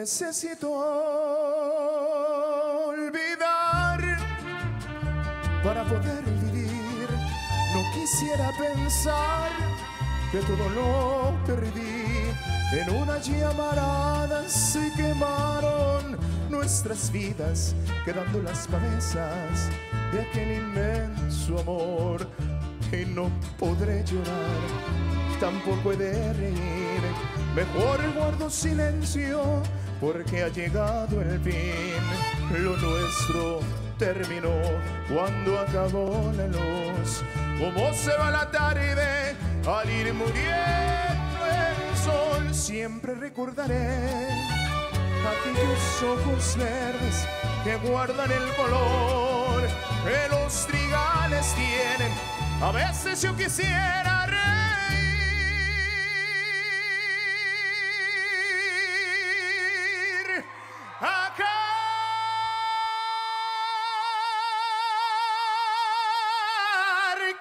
necesito olvidar para poder vivir. No quisiera pensar que todo lo perdí. En una llamarada se quemaron nuestras vidas, quedando las cabezas de aquel inmenso amor. Y no podré llorar, tampoco he de reír. Mejor guardo silencio porque ha llegado el fin. Lo nuestro terminó cuando acabó la luz. Como se va la tarde al ir muriendo el sol, siempre recordaré aquellos ojos verdes que guardan el color que los trigales tienen. A veces yo quisiera reír. A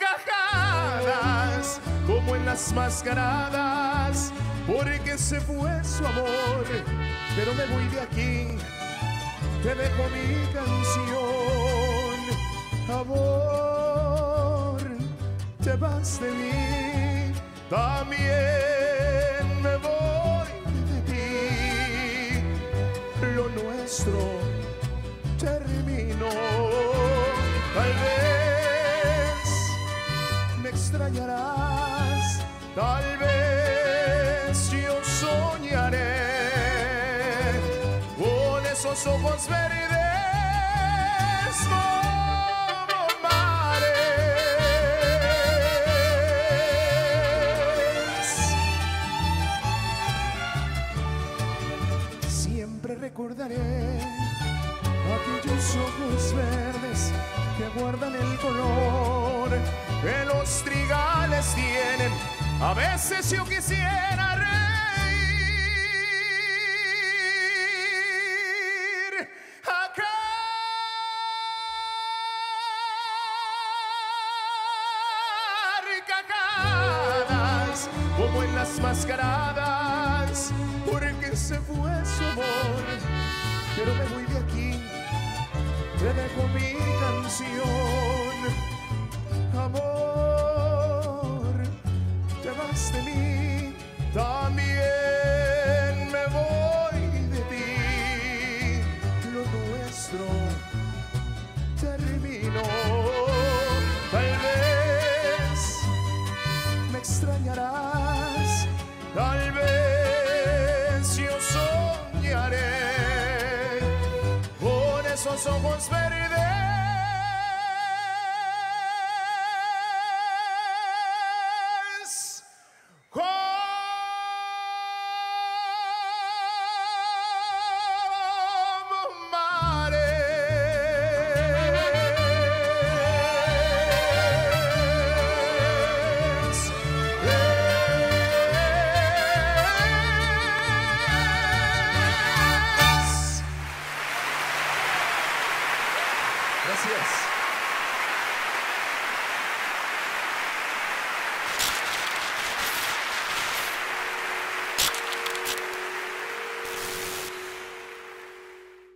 carcajadas como en las mascaradas porque se fue su amor. Pero me voy de aquí te dejo mi canción de mí también me voy. De ti lo nuestro terminó. Tal vez me extrañarás tal vez yo soñaré con esos ojos verdes recordaré. Aquellos ojos verdes que guardan el color que los trigales tienen. A veces yo quisiera reír a carcajadas como en las mascaradas porque se fue su amor pero me voy de aquí te dejo mi canción son ojos verdes. Gracias.